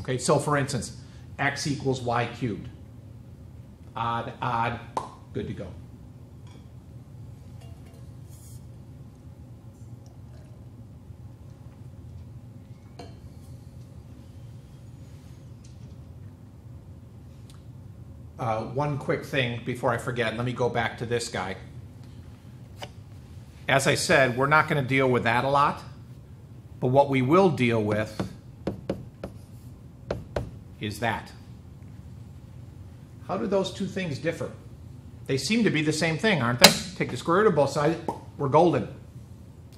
Okay, so for instance, x equals y cubed. Odd, odd, good to go. Uh, one quick thing before I forget, let me go back to this guy. As I said, we're not going to deal with that a lot, but what we will deal with is that. How do those two things differ? They seem to be the same thing, aren't they? Take the square root of both sides, we're golden.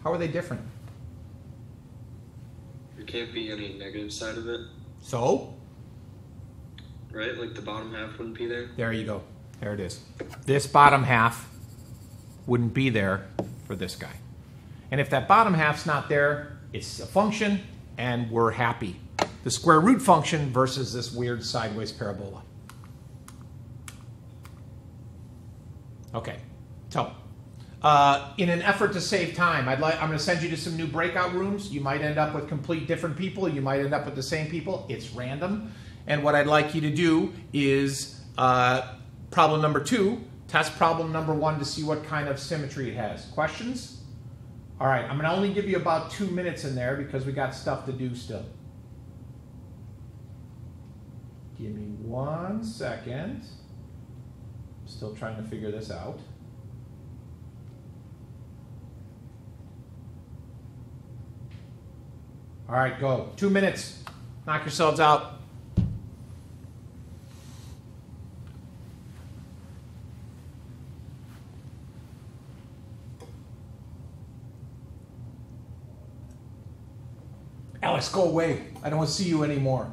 How are they different? There can't be any negative side of it, So, right? Like the bottom half wouldn't be there. there you go. There it is. This bottom half wouldn't be there for this guy. And if that bottom half's not there, it's a function and we're happy. the square root function versus this weird sideways parabola. Okay, so uh, in an effort to save time, I'd like I'm going to send you to some new breakout rooms. You might end up with complete different people. You might end up with the same people. It's random. And what I'd like you to do is uh, problem number two, test problem number one to see what kind of symmetry it has. Questions? All right, I'm going to only give you about two minutes in there because we got stuff to do still. Give me one second. I'm Still trying to figure this out. All right, go. Two minutes. Knock yourselves out. Alex, go away. I don't want to see you anymore.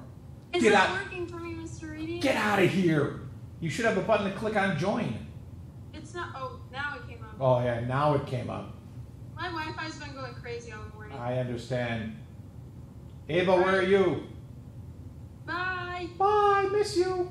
Is Get out. working for me, Mr. Riedy? Get out of here. You should have a button to click on join. It's not. Oh, now it came up. Oh, yeah, now it came up. My Wi-Fi's been going crazy all morning. I understand. Ava, where are you? Bye. Bye, miss you.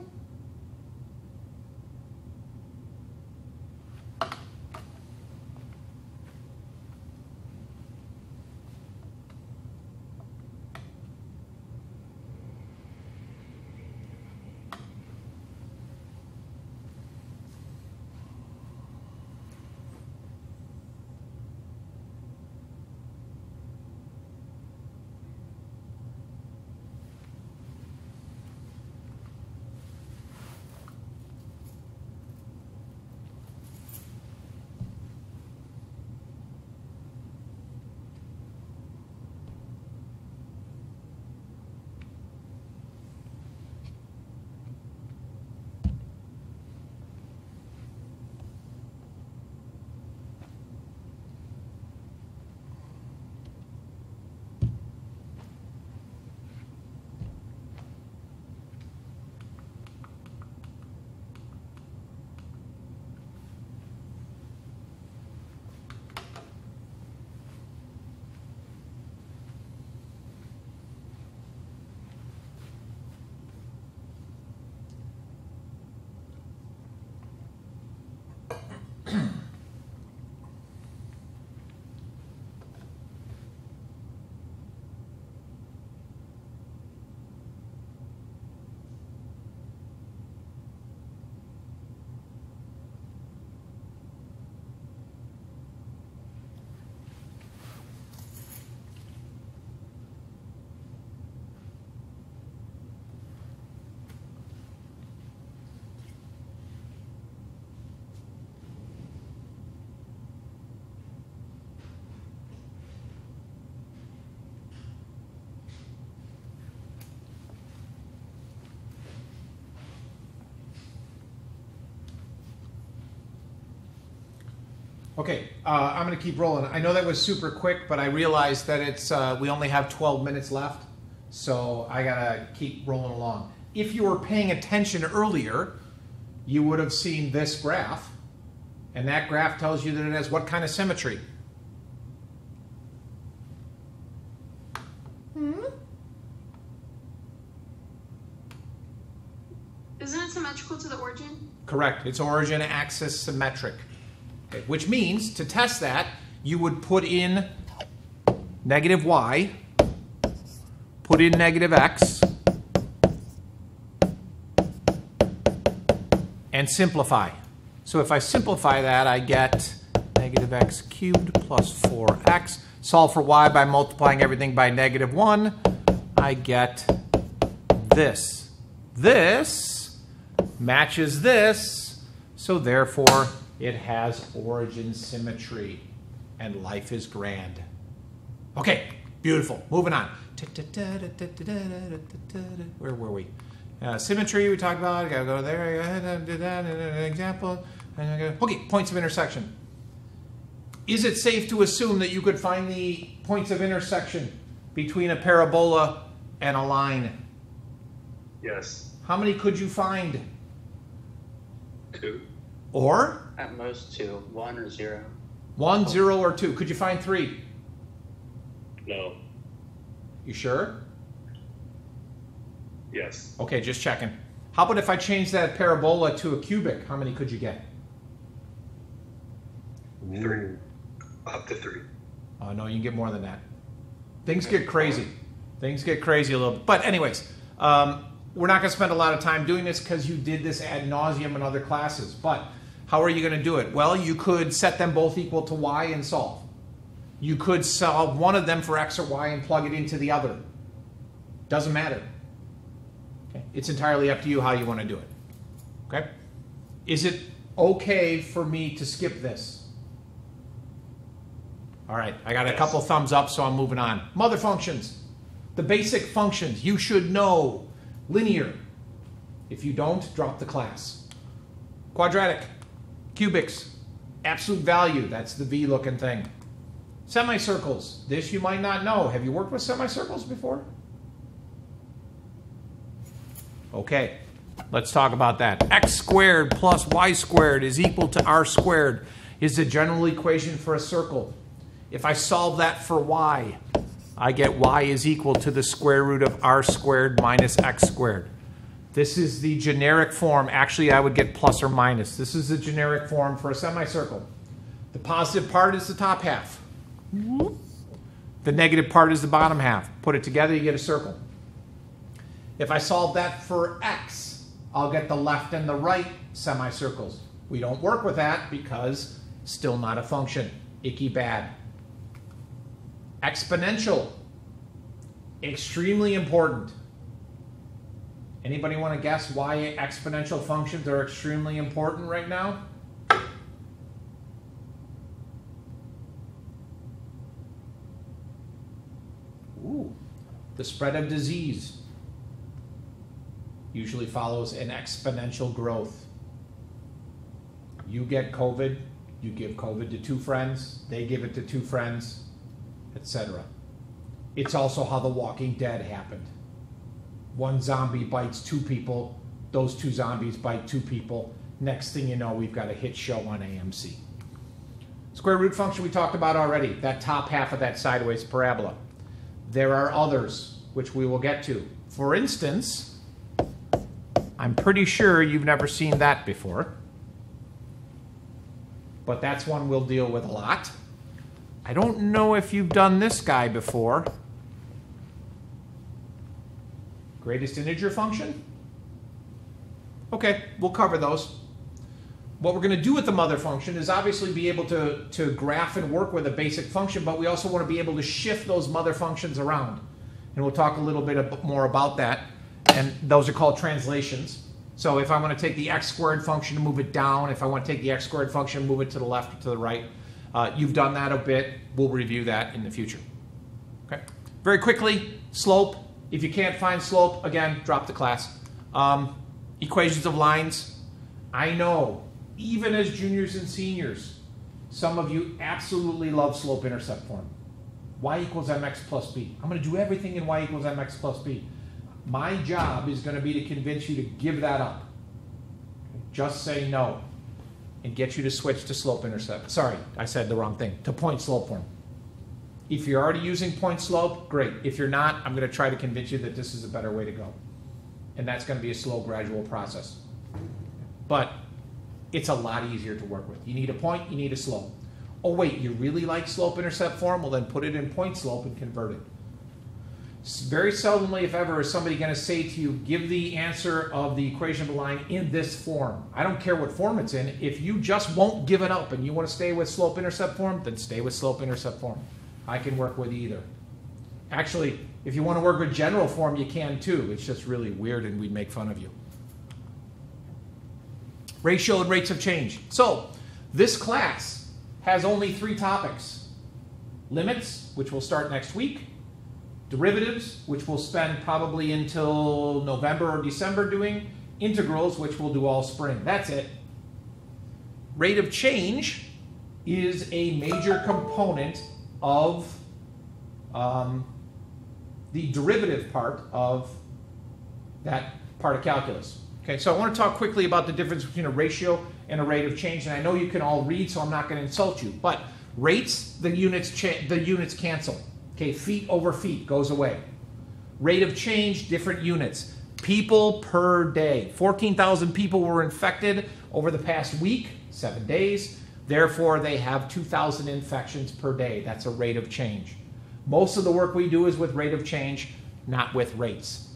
Okay, uh, I'm going to keep rolling. I know that was super quick, but I realized that it's uh, we only have 12 minutes left, so I gotta keep rolling along. If you were paying attention earlier, you would have seen this graph, and that graph tells you that it has what kind of symmetry? Isn't it symmetrical to the origin? Correct. It's origin axis symmetric. Okay, Which means to test that, you would put in negative y, put in negative x, and simplify. So if I simplify that, I get negative x cubed plus 4x. Solve for y by multiplying everything by negative 1. I get this. This matches this, so therefore it has origin symmetry, and life is grand. Okay, beautiful. Moving on. Where were we? Uh, symmetry, we talked about. I gotta go there. I gotta do that. An example. Okay, points of intersection. Is it safe to assume that you could find the points of intersection between a parabola and a line? Yes. How many could you find? Two. Or At most two, one or zero. one, zero, or two? Could you find three? No. You sure? Yes. Okay, just checking. How about if I change that parabola to a cubic? How many could you get? Three. Up to three. Oh no, you can get more than that. Things get crazy. Things get crazy a little bit. But anyways, um, we're not going to spend a lot of time doing this because you did this ad nauseum in other classes. But how are you going to do it? Well, you could set them both equal to y and solve. You could solve one of them for x or y and plug it into the other. Doesn't matter. Okay? It's entirely up to you how you want to do it. Okay? Is it okay for me to skip this? All right, I got a couple thumbs up, so I'm moving on. Mother functions. The basic functions you should know. Linear. If you don't, drop the class. Quadratic. Cubics. Absolute value. That's the V looking thing. Semicircles. This you might not know. Have you worked with semicircles before? Okay, let's talk about that. X squared plus y squared is equal to r squared is the general equation for a circle. If I solve that for y, I get y is equal to the square root of r squared minus x squared. This is the generic form. Actually, I would get plus or minus. This is the generic form for a semicircle. The positive part is the top half. Mm-hmm. The negative part is the bottom half. Put it together, you get a circle. If I solve that for x, I'll get the left and the right semicircles. We don't work with that because still not a function. Icky bad. Exponential. Extremely important. Anybody want to guess why exponential functions are extremely important right now? Ooh, the spread of disease usually follows an exponential growth. You get COVID, you give COVID to two friends, they give it to two friends, etc. It's also how The Walking Dead happened. One zombie bites two people, those two zombies bite two people. Next thing you know, we've got a hit show on AMC. Square root function we talked about already, that top half of that sideways parabola. There are others, which we will get to. For instance, I'm pretty sure you've never seen that before. But that's one we'll deal with a lot. I don't know if you've done this guy before. Greatest integer function? Okay, we'll cover those. What we're going to do with the mother function is obviously be able to, to graph and work with a basic function, but we also want to be able to shift those mother functions around. And we'll talk a little bit more about that. And those are called translations. So if I want to take the x squared function and move it down, if I want to take the x squared function move it to the left or to the right, uh, you've done that a bit. We'll review that in the future. Okay. Very quickly, slope. If you can't find slope, again, drop the class. Um, equations of lines. I know, even as juniors and seniors, some of you absolutely love slope intercept form. y equals mx plus b. I'm going to do everything in y equals mx plus b. My job is going to be to convince you to give that up. Just say no and get you to switch to slope intercept. Sorry, I said the wrong thing. To point slope form. If you're already using point slope, great. If you're not, I'm going to try to convince you that this is a better way to go. And that's going to be a slow, gradual process. But it's a lot easier to work with. You need a point, you need a slope. Oh, wait, you really like slope intercept form? Well, then put it in point slope and convert it. Very seldomly, if ever, is somebody going to say to you, give the answer of the equation of a line in this form. I don't care what form it's in. If you just won't give it up and you want to stay with slope intercept form, then stay with slope intercept form. I can work with either. Actually, if you want to work with general form, you can too. It's just really weird and we'd make fun of you. Ratio and rates of change. So, this class has only three topics limits, which we'll start next week, derivatives, which we'll spend probably until November or December doing, integrals, which we'll do all spring. That's it. Rate of change is a major component of um, the derivative part of that part of calculus. Okay, so I want to talk quickly about the difference between a ratio and a rate of change, and I know you can all read, so I'm not going to insult you. But rates, the units cha- the units cancel. Okay, feet over feet goes away. Rate of change, different units. People per day. 14,000 people were infected over the past week, seven days. Therefore, they have 2,000 infections per day. That's a rate of change. Most of the work we do is with rate of change, not with rates.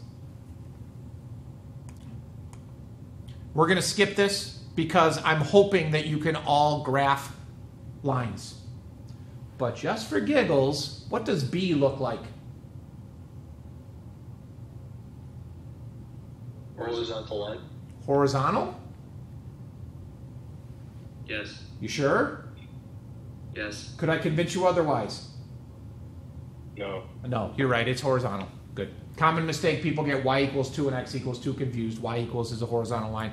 We're going to skip this because I'm hoping that you can all graph lines. But just for giggles, what does B look like? Horizontal line. Horizontal? Yes. You sure? Yes. Could I convince you otherwise? No. No, you're right. It's horizontal. Good. Common mistake people get y equals 2 and x equals 2 confused. y equals is a horizontal line.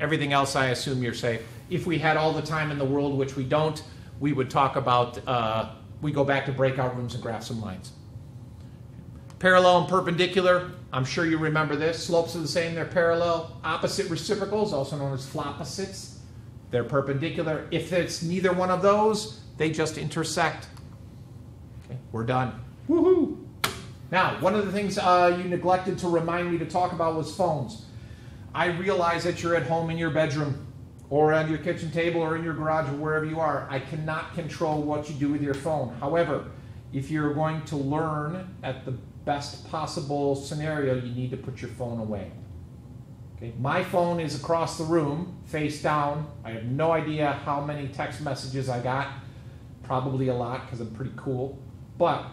Everything else, I assume you're safe. If we had all the time in the world, which we don't, we would talk about, uh, we go back to breakout rooms and graph some lines. Parallel and perpendicular, I'm sure you remember this. Slopes are the same, they're parallel. Opposite reciprocals, also known as flopposites, they're perpendicular. If it's neither one of those, they just intersect. Okay, we're done. Woohoo! Now, one of the things uh, you neglected to remind me to talk about was phones. I realize that you're at home in your bedroom or on your kitchen table or in your garage or wherever you are. I cannot control what you do with your phone. However, if you're going to learn at the best possible scenario, you need to put your phone away. Okay, my phone is across the room, face down. I have no idea how many text messages I got. Probably a lot because I'm pretty cool. But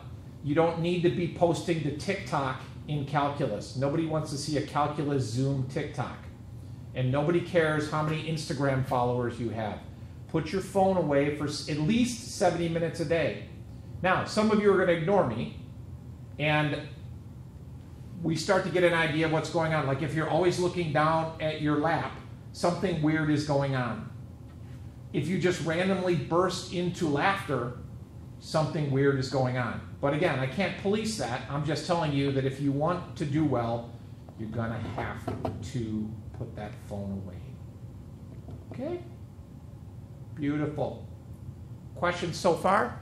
you don't need to be posting to TikTok in calculus. Nobody wants to see a calculus Zoom TikTok. And nobody cares how many Instagram followers you have. Put your phone away for at least 70 minutes a day. Now, some of you are going to ignore me, and we start to get an idea of what's going on. Like if you're always looking down at your lap, something weird is going on. If you just randomly burst into laughter, something weird is going on. But again, I can't police that. I'm just telling you that if you want to do well, you're going to have to put that phone away. Okay? Beautiful. Questions so far?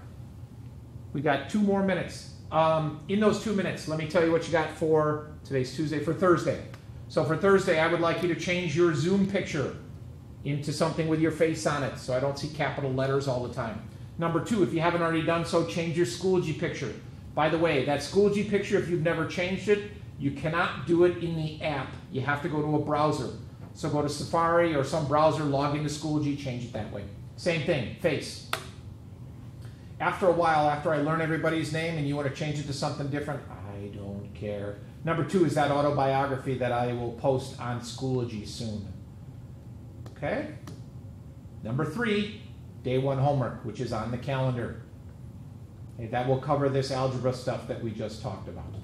We got two more minutes. Um, in those two minutes, let me tell you what you got for today's Tuesday, for Thursday. So for Thursday, I would like you to change your Zoom picture into something with your face on it so I don't see capital letters all the time. Number two, if you haven't already done so, change your Schoology picture. By the way, that Schoology picture, if you've never changed it, you cannot do it in the app. You have to go to a browser. So go to Safari or some browser, log into Schoology, change it that way. Same thing, face. After a while, after I learn everybody's name and you want to change it to something different, I don't care. Number two is that autobiography that I will post on Schoology soon. Okay? Number three, day one homework, which is on the calendar. Okay, that will cover this algebra stuff that we just talked about.